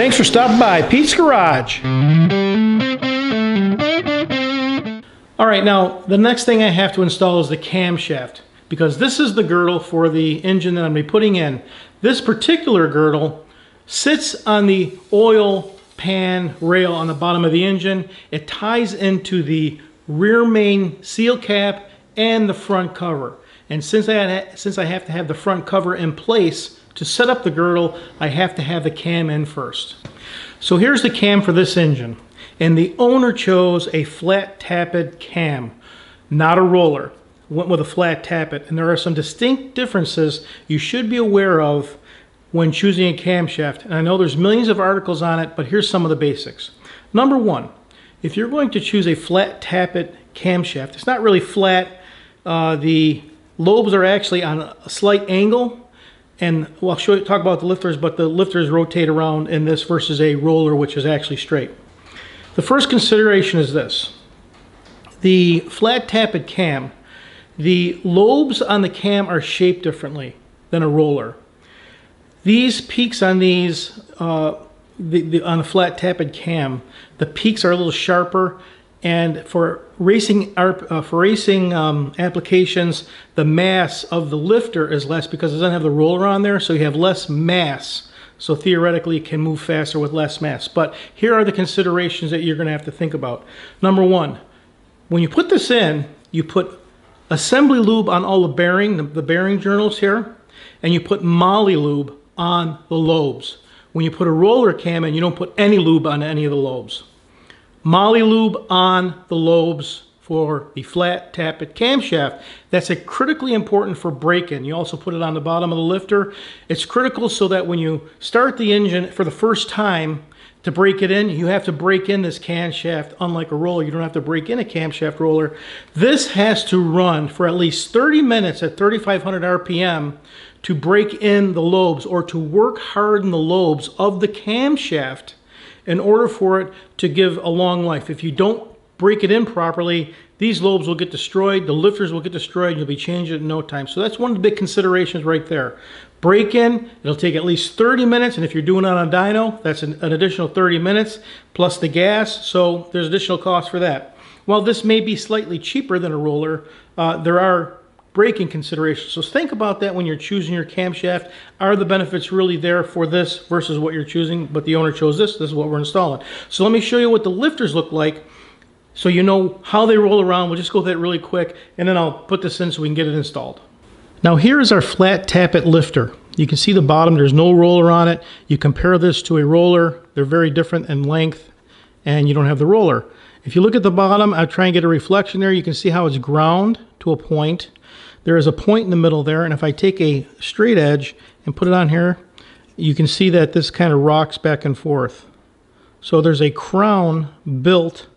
Thanks for stopping by Pete's Garage. All right, now the next thing I have to install is the camshaft because this is the girdle for the engine that I'm going to be putting in. This particular girdle sits on the oil pan rail on the bottom of the engine. It ties into the rear main seal cap and the front cover. And since I, had, since I have to have the front cover in place to set up the girdle, I have to have the cam in first. So here's the cam for this engine. And the owner chose a flat tappet cam, not a roller. Went with a flat tappet. And there are some distinct differences you should be aware of when choosing a camshaft. And I know there's millions of articles on it, but here's some of the basics. Number one, if you're going to choose a flat tappet camshaft, it's not really flat. Uh, the lobes are actually on a slight angle and well, show you, talk about the lifters, but the lifters rotate around in this versus a roller, which is actually straight. The first consideration is this. The flat tappet cam, the lobes on the cam are shaped differently than a roller. These peaks on these, uh, the, the, on a flat tappet cam, the peaks are a little sharper and for racing uh, for racing um, applications, the mass of the lifter is less because it doesn't have the roller on there, so you have less mass. So theoretically, it can move faster with less mass. But here are the considerations that you're going to have to think about. Number one, when you put this in, you put assembly lube on all the bearing, the, the bearing journals here, and you put moly lube on the lobes. When you put a roller cam in, you don't put any lube on any of the lobes. Moly lube on the lobes for the flat tappet camshaft. That's a critically important for break-in. You also put it on the bottom of the lifter. It's critical so that when you start the engine for the first time to break it in, you have to break in this camshaft. Unlike a roller, you don't have to break in a camshaft roller. This has to run for at least 30 minutes at 3,500 RPM to break in the lobes or to work hard in the lobes of the camshaft in order for it to give a long life. If you don't break it in properly, these lobes will get destroyed, the lifters will get destroyed, you'll be changing it in no time. So that's one of the big considerations right there. Break in, it'll take at least 30 minutes, and if you're doing it on a dyno, that's an, an additional 30 minutes, plus the gas, so there's additional cost for that. While this may be slightly cheaper than a roller, uh, there are braking considerations. So think about that when you're choosing your camshaft. Are the benefits really there for this versus what you're choosing, but the owner chose this, this is what we're installing. So let me show you what the lifters look like so you know how they roll around. We'll just go through that really quick and then I'll put this in so we can get it installed. Now here is our flat tappet lifter. You can see the bottom, there's no roller on it. You compare this to a roller, they're very different in length and you don't have the roller. If you look at the bottom, I'll try and get a reflection there. You can see how it's ground to a point. There is a point in the middle there, and if I take a straight edge and put it on here, you can see that this kind of rocks back and forth. So there's a crown built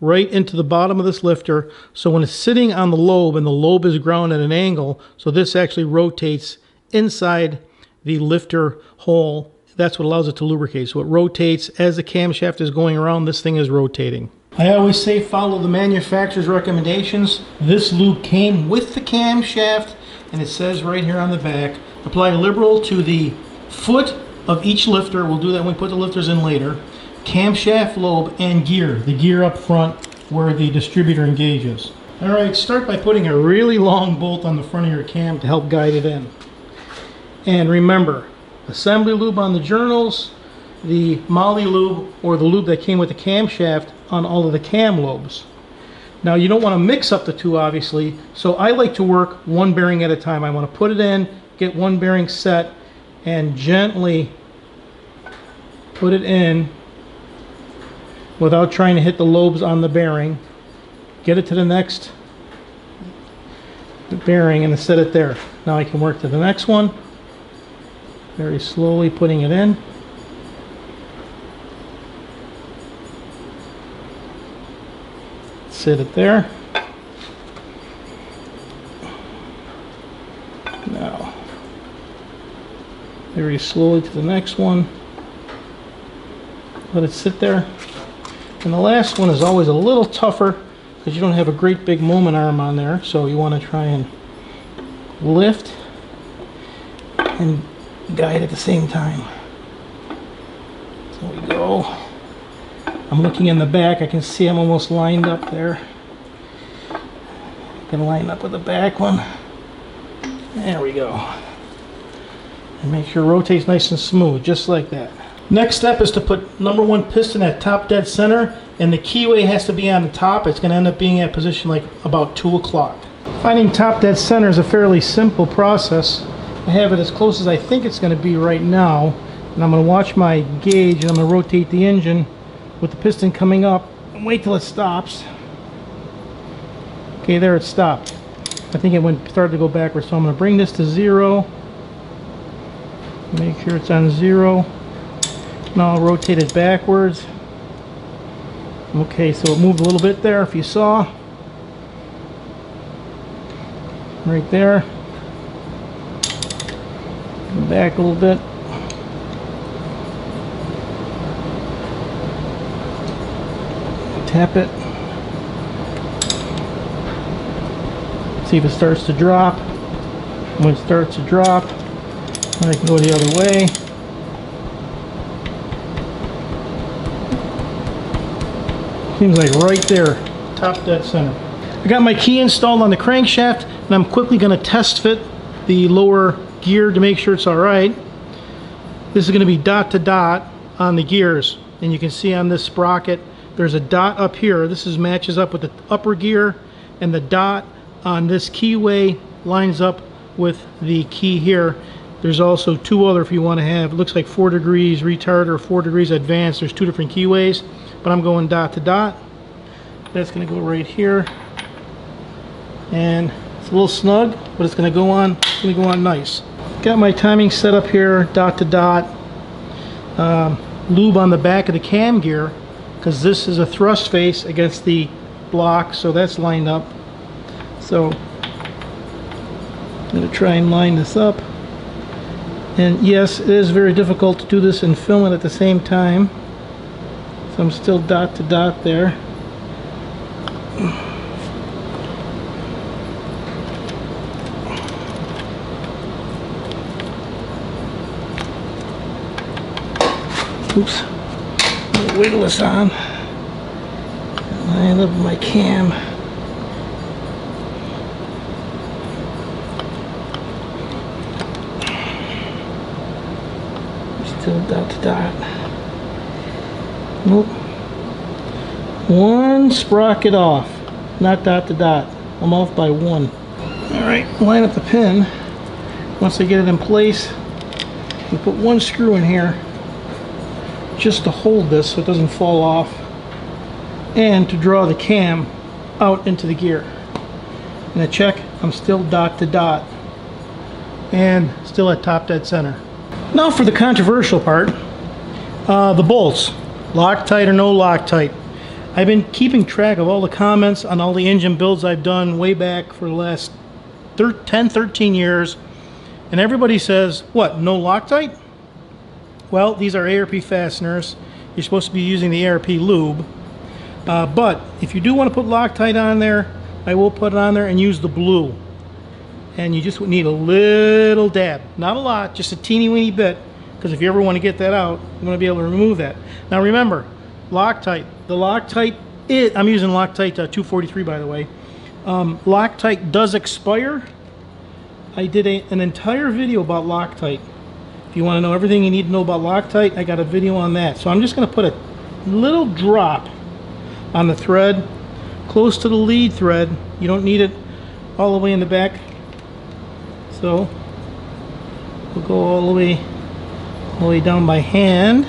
right into the bottom of this lifter. So when it's sitting on the lobe and the lobe is ground at an angle, so this actually rotates inside the lifter hole. That's what allows it to lubricate. So it rotates as the camshaft is going around, this thing is rotating. I always say follow the manufacturer's recommendations. This lube came with the camshaft and it says right here on the back, apply liberal to the foot of each lifter. We'll do that when we put the lifters in later. Camshaft lobe and gear, the gear up front where the distributor engages. All right, start by putting a really long bolt on the front of your cam to help guide it in. And remember, assembly lube on the journals, the moly lube or the lube that came with the camshaft on all of the cam lobes. Now you don't want to mix up the two obviously, so I like to work one bearing at a time. I want to put it in, get one bearing set, and gently put it in without trying to hit the lobes on the bearing. Get it to the next bearing and set it there. Now I can work to the next one. Very slowly putting it in. Sit it there. Now, very slowly to the next one. Let it sit there. And the last one is always a little tougher because you don't have a great big moment arm on there. So you want to try and lift and guide at the same time. There we go. I'm looking in the back. I can see I'm almost lined up there. Gonna line up with the back one. There we go. And make sure it rotates nice and smooth, just like that. Next step is to put number one piston at top dead center, and the keyway has to be on the top. It's gonna end up being at position like about two o'clock. Finding top dead center is a fairly simple process. I have it as close as I think it's gonna be right now, and I'm gonna watch my gauge and I'm gonna rotate the engine with the piston coming up and wait till it stops. Okay, there it stopped. I think it went started to go backwards, so I'm going to bring this to zero. Make sure it's on zero. Now I'll rotate it backwards. Okay, so it moved a little bit there if you saw. Right there. Back a little bit. Tap it. See if it starts to drop. When it starts to drop, I can go the other way. Seems like right there, top dead center. I got my key installed on the crankshaft and I'm quickly going to test fit the lower gear to make sure it's alright. This is going to be dot to dot on the gears and you can see on this sprocket there's a dot up here. This is matches up with the upper gear and the dot on this keyway lines up with the key here. There's also two other if you want to have, it looks like four degrees retard or four degrees advanced. There's two different keyways, but I'm going dot to dot. That's going to go right here. And it's a little snug, but it's going to go on, it's going to go on nice. Got my timing set up here, dot to dot. Um, lube on the back of the cam gear, because this is a thrust face against the block, so that's lined up. So I'm going to try and line this up. And yes, it is very difficult to do this and film it at the same time. So I'm still dot to dot there. Oops. Wiggle this on. Line up with my cam. Still dot to dot. Nope. One sprocket off. Not dot to dot. I'm off by one. Alright, line up the pin. Once I get it in place, we put one screw in here just to hold this so it doesn't fall off and to draw the cam out into the gear. And I check, I'm still dot to dot and still at top dead center. Now for the controversial part, uh, the bolts, Loctite or no Loctite. I've been keeping track of all the comments on all the engine builds I've done way back for the last 10, 13 years, and everybody says, what, no Loctite? Well, these are ARP fasteners. You're supposed to be using the ARP lube. Uh, but if you do want to put Loctite on there, I will put it on there and use the blue. And you just need a little dab. Not a lot, just a teeny weeny bit. Because if you ever want to get that out, you want to be able to remove that. Now remember, Loctite. The Loctite, it, I'm using Loctite uh, 243 by the way. Um, Loctite does expire. I did a, an entire video about Loctite you want to know everything you need to know about Loctite, I got a video on that. So I'm just going to put a little drop on the thread close to the lead thread. You don't need it all the way in the back. So we'll go all the way all the way down by hand.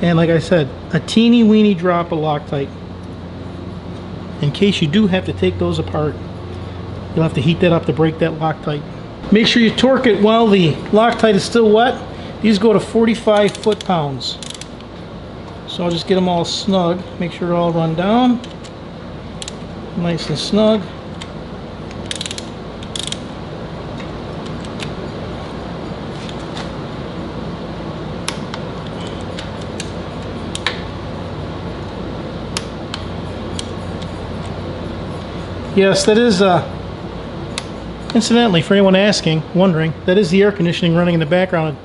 And like I said, a teeny weeny drop of Loctite. In case you do have to take those apart, you'll have to heat that up to break that Loctite. Make sure you torque it while the Loctite is still wet. These go to 45 foot-pounds. So I'll just get them all snug. Make sure they're all run down. Nice and snug. Yes, that is a uh, Incidentally, for anyone asking, wondering, that is the air conditioning running in the background.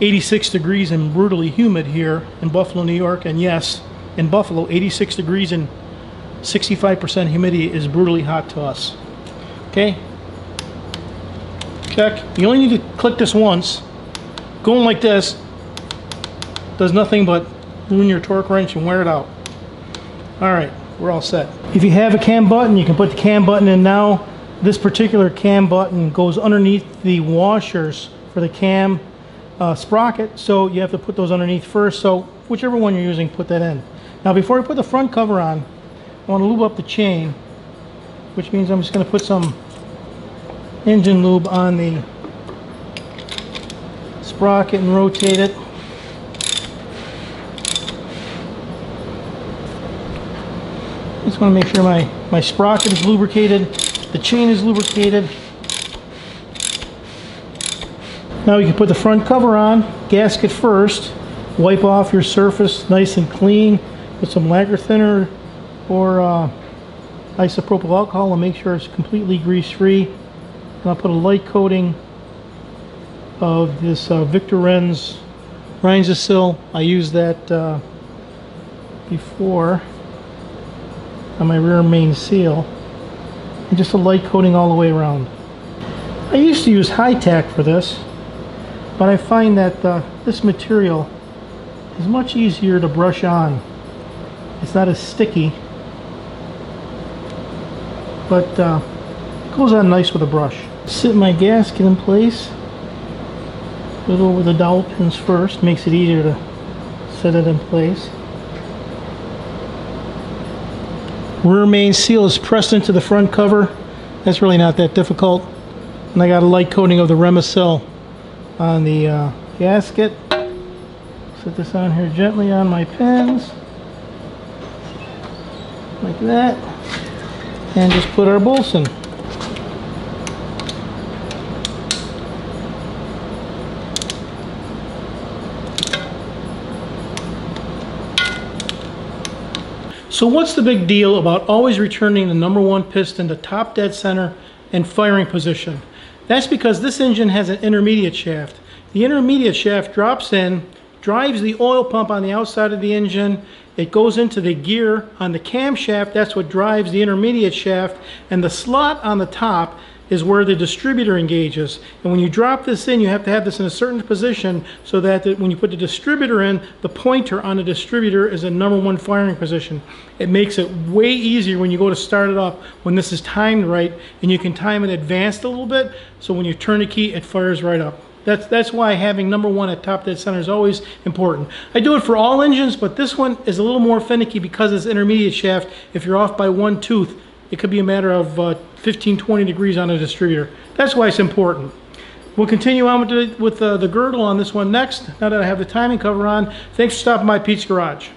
86 degrees and brutally humid here in Buffalo, New York. And yes, in Buffalo, 86 degrees and 65% humidity is brutally hot to us. Okay? Check. You only need to click this once. Going like this does nothing but ruin your torque wrench and wear it out. All right, we're all set. If you have a cam button, you can put the cam button in now. This particular cam button goes underneath the washers for the cam uh, sprocket, so you have to put those underneath first. So whichever one you're using, put that in. Now before I put the front cover on, I want to lube up the chain, which means I'm just going to put some engine lube on the sprocket and rotate it. Just want to make sure my, my sprocket is lubricated, the chain is lubricated. Now you can put the front cover on, gasket first, wipe off your surface nice and clean with some lacquer thinner or uh, isopropyl alcohol and make sure it's completely grease free. And I'll put a light coating of this uh, Victor Reinz Reinzosil. I used that uh, before on my rear main seal and just a light coating all the way around. I used to use high tack for this but I find that uh, this material is much easier to brush on. It's not as sticky but uh, it goes on nice with a brush. Sit my gasket in place put it over the dowel pins first makes it easier to set it in place. Rear main seal is pressed into the front cover. That's really not that difficult. And I got a light coating of the Reinzosil on the uh, gasket. Set this on here gently on my pins. Like that. And just put our bolts in. So what's the big deal about always returning the number one piston to top dead center and firing position? That's because this engine has an intermediate shaft. The intermediate shaft drops in, drives the oil pump on the outside of the engine, it goes into the gear on the camshaft, that's what drives the intermediate shaft, and the slot on the top is where the distributor engages. And when you drop this in, you have to have this in a certain position so that the, when you put the distributor in, the pointer on the distributor is a number one firing position. It makes it way easier when you go to start it up when this is timed right and you can time it advanced a little bit so when you turn the key, it fires right up. That's, that's why having number one at top dead center is always important. I do it for all engines, but this one is a little more finicky because it's intermediate shaft. If you're off by one tooth, it could be a matter of uh, 15, 20 degrees on a distributor. That's why it's important. We'll continue on with, the, with the girdle on this one next, now that I have the timing cover on. Thanks for stopping by Pete's Garage.